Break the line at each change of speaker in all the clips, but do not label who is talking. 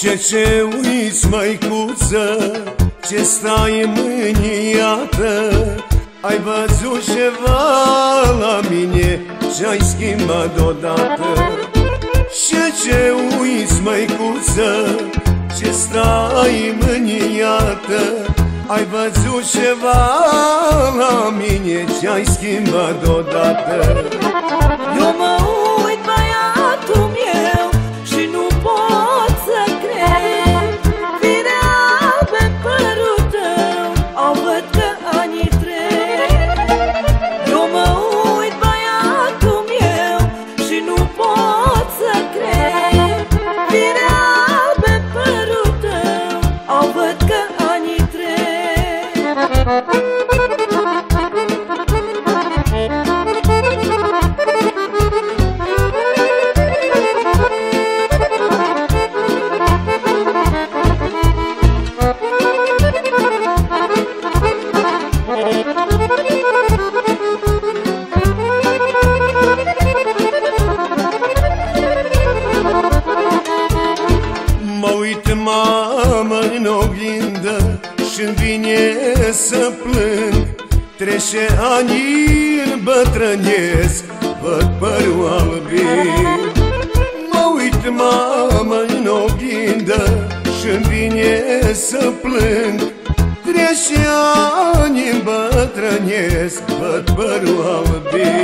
Ce ce uiți, măicuță, ce stai mâniată Ai văzut ceva la mine ce-ai schimbat odată Ce ce uiți, măicuță, ce stai mâniată Ai văzut ceva la mine ce-ai schimbat odată
Eu mă
mamă în oglindă și vine să plâng. Trece ani în bătrânesc, văd părul albin Mă uit mamă în oglindă și vine să plâng. Trece ani în bătrânesc, văd părul albin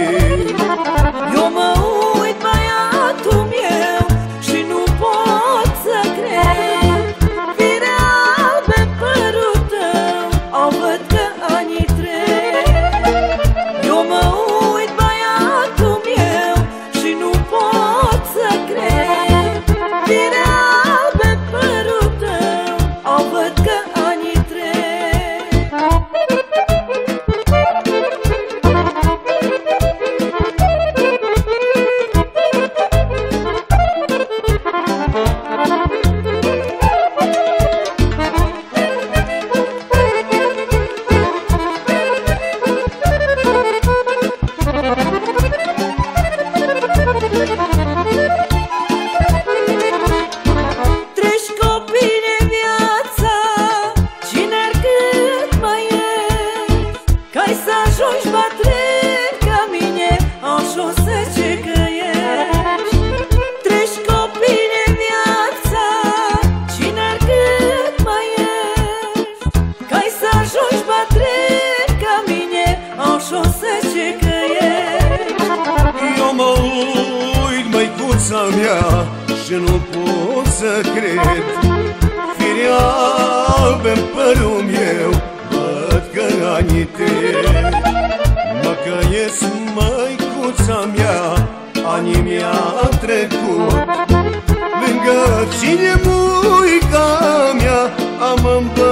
măicuța mea Și nu pot să cred. Firea albe în părul meu Văd că anii trec Mă căiesc, măicuța mea Anii mi-a trecut. Lângă cine muica mea Am împărat